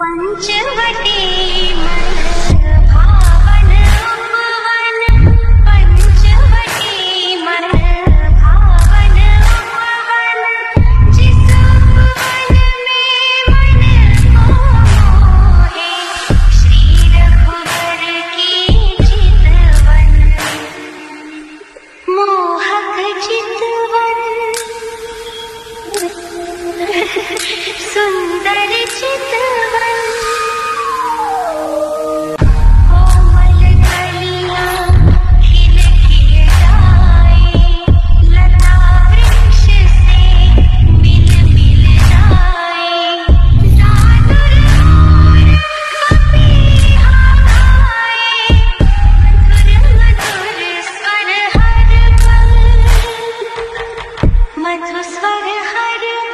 पंचवटी मन मधुस्वर हर